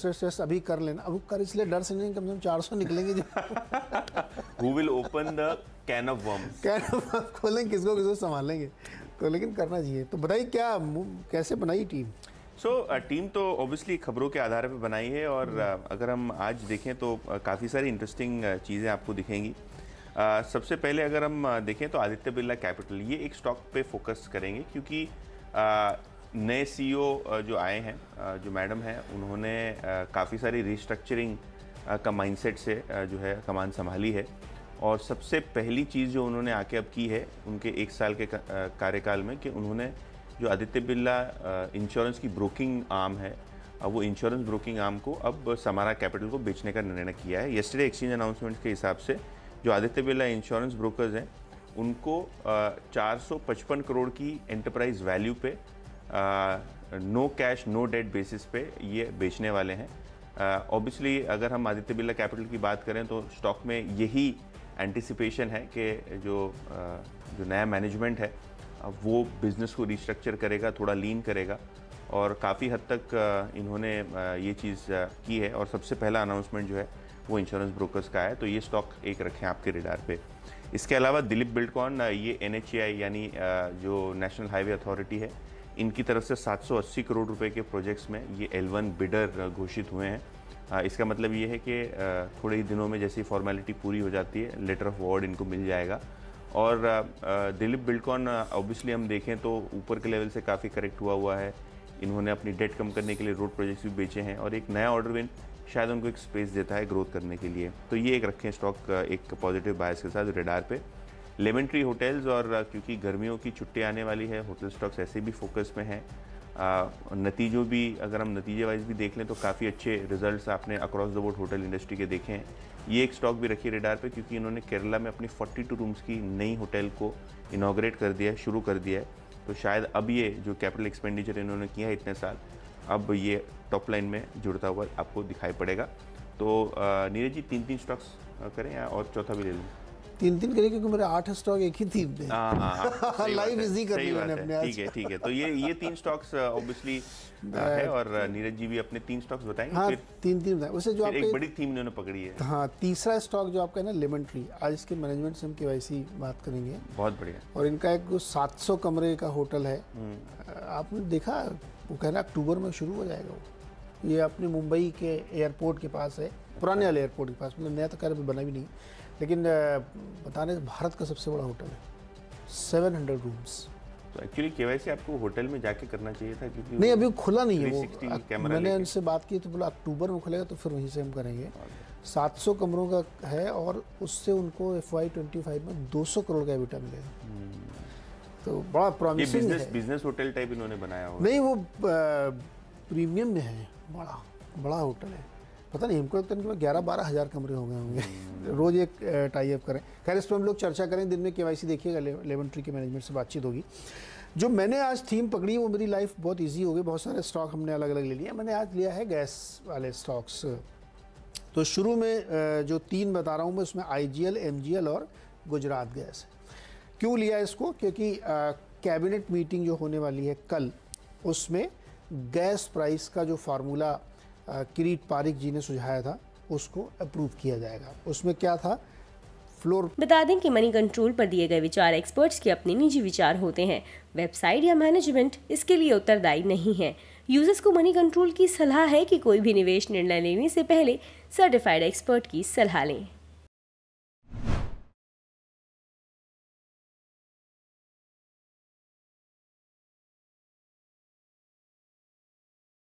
Stress test अभी कर लेना। अब कर इसलिए डर से नहीं कम से कम चार सौ निकलेंगे जो who will open the can of worms क्या खोलेंगे किसको किसको संभालेंगे? तो लेकिन करना चाहिए। तो बताइए क्या कैसे बनाई टीम? सो so, टीम तो ऑब्वियसली खबरों के आधार पर बनाई है और अगर हम आज देखें तो काफ़ी सारी इंटरेस्टिंग चीज़ें आपको दिखेंगी। uh, सबसे पहले अगर हम देखें तो आदित्य बिरला कैपिटल ये एक स्टॉक पे फोकस करेंगे क्योंकि uh, नए सीईओ uh, जो आए हैं जो मैडम हैं उन्होंने काफ़ी सारी रिस्ट्रक्चरिंग का माइंडसेट से जो है कमान संभाली है। और सबसे पहली चीज़ जो उन्होंने आके अब की है उनके एक साल के कार्यकाल में कि उन्होंने जो आदित्य बिरला इंश्योरेंस की ब्रोकिंग आर्म है वो इंश्योरेंस ब्रोकिंग आर्म को अब समारा कैपिटल को बेचने का निर्णय किया है। येस्टरडे एक्सचेंज अनाउंसमेंट के हिसाब से जो आदित्य बिरला इंश्योरेंस ब्रोकर्स हैं उनको चार सौ पचपन करोड़ की एंटरप्राइज वैल्यू पे no cash no debt basis पे ये बेचने वाले हैं। ऑब्वियसली अगर हम आदित्य बिरला कैपिटल की बात करें तो स्टॉक में यही एंटिसिपेशन है कि जो जो नया मैनेजमेंट है वो बिज़नेस को रिस्ट्रक्चर करेगा, थोड़ा लीन करेगा। और काफ़ी हद तक इन्होंने ये चीज़ की है। और सबसे पहला अनाउंसमेंट जो है, वो इंश्योरेंस ब्रोकर्स का है। तो ये स्टॉक एक रखें आपके रिडार पे। इसके अलावा दिलीप बिल्डकॉन ये एनएचएआई यानी जो नेशनल हाईवे अथॉरिटी है इनकी तरफ़ से 780 करोड़ रुपए के प्रोजेक्ट्स में ये एल बिडर घोषित हुए हैं। इसका मतलब ये है कि थोड़े ही दिनों में जैसी फॉर्मेलिटी पूरी हो जाती है लेटर ऑफ़ अवार्ड इनको मिल जाएगा। और दिलीप बिल्डकॉन ऑब्वियसली हम देखें तो ऊपर के लेवल से काफ़ी करेक्ट हुआ हुआ है। इन्होंने अपनी डेट कम करने के लिए रोड प्रोजेक्ट्स भी बेचे हैं और एक नया ऑर्डर विन शायद उनको एक स्पेस देता है ग्रोथ करने के लिए। तो ये एक रखें स्टॉक एक पॉजिटिव बायस के साथ रेडार पे। लेमन ट्री होटल्स और क्योंकि गर्मियों की छुट्टी आने वाली है, होटल स्टॉक्स ऐसे भी फोकस में हैं। नतीजों भी, अगर हम नतीजे वाइज भी देख लें तो काफ़ी अच्छे रिजल्ट्स आपने across the board hotel industry के देखे हैं। ये एक स्टॉक भी रखी रेडार पे, क्योंकि इन्होंने केरला में अपनी 42 रूम्स की नई होटल को इनाग्रेट कर दिया है, शुरू कर दिया है। तो शायद अब ये जो कैपिटल एक्सपेंडिचर इन्होंने किया है इतने साल, अब ये टॉप लाइन में जुड़ता हुआ आपको दिखाई पड़ेगा। तो नीरज जी तीन तीन स्टॉक्स करें या और चौथा भी ले लूँ तीन तीन करिए क्योंकि मेरे आठ स्टॉक एक ही थी लाइव इजी कर लिया मैंने अपने ठीक है ठीक है। तो ये ये तीन स्टॉक्स ऑब्वियसली uh, है और uh, नीरज जी भी अपने तीन स्टॉक्स बताएँगे हाँ, तीन तीन बताएँ। उसे जो आपके एक बड़ी थीम इन्होंने पकड़ी है। हाँ तीसरा स्टॉक जो आपका है ना लेमन ट्री आज इसके मैनेजमेंट से हम केवाईसी बात करेंगे। बहुत बढ़िया। और इनका एक सात सौ कमरे का होटल है। हम्म। आपने देखा वो कह रहा अक्टूबर में शुरू हो जाएगा वो। ये अपने मुंबई के एयरपोर्ट के पास है। पुराने वाले एयरपोर्ट के पास मतलब नया तो रहे बना भी नहीं लेकिन बताने भारत का सबसे बड़ा होटल है। सेवन हंड्रेड रूम्स तो एक्चुअली केवाईसी आपको होटल में जाके करना चाहिए था क्योंकि नहीं अभी खुला नहीं है वो मैंने उनसे बात की तो बोला अक्टूबर में खुलेगा तो फिर वहीं से हम करेंगे। 700 कमरों का है और उससे उनको एफ़ वाई ट्वेंटी फाइव में 200 करोड़ का एबिटा मिलेगा। हम्म। तो बड़ा प्रॉमिसिंग है। बिज़नेस होटल टाइप इन्होंने बनाया हुआ नहीं वो प्रीमियम में है। बड़ा बड़ा होटल है। पता नहीं हमको लगता है ग्यारह बारह हज़ार कमरे हो गए होंगे। हम्म। रोज़ एक टाई अप करें। खैर इस पर हम लोग चर्चा करें दिन में के देखिएगा लेवन ट्री के मैनेजमेंट से बातचीत होगी। जो मैंने आज थीम पकड़ी वो मेरी लाइफ बहुत इजी हो गई। बहुत सारे स्टॉक हमने अलग अलग ले लिए। मैंने आज लिया है गैस वाले स्टॉक्स तो शुरू में जो तीन बता रहा हूँ मैं उसमें आई जी और गुजरात गैस। क्यों लिया इसको? क्योंकि कैबिनेट मीटिंग जो होने वाली है कल उसमें गैस प्राइस का जो फार्मूला किरीट पारिक जी ने सुझाया था, उसको अप्रूव किया जाएगा। उसमें क्या था? फ्लोर बता दें कि मनी कंट्रोल पर दिए गए विचार एक्सपर्ट्स के अपने निजी विचार होते हैं। वेबसाइट या मैनेजमेंट इसके लिए उत्तरदायी नहीं है। यूज़र्स को मनी कंट्रोल की सलाह है कि कोई भी निवेश निर्णय लेने से पहले सर्टिफाइड एक्सपर्ट की सलाह लें।